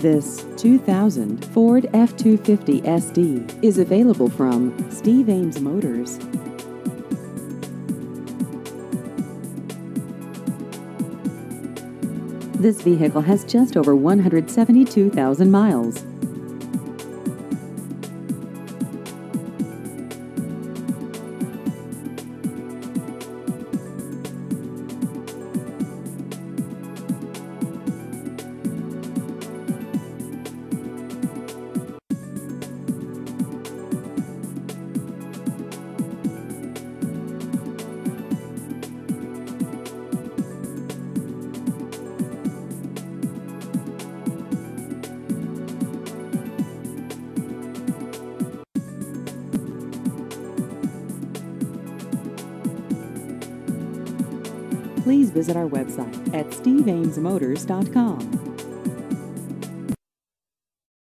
This 2000 Ford F-250 SD is available from Steve Ames Motors. This vehicle has just over 172,000 miles. Please visit our website at steveamesmotors.com.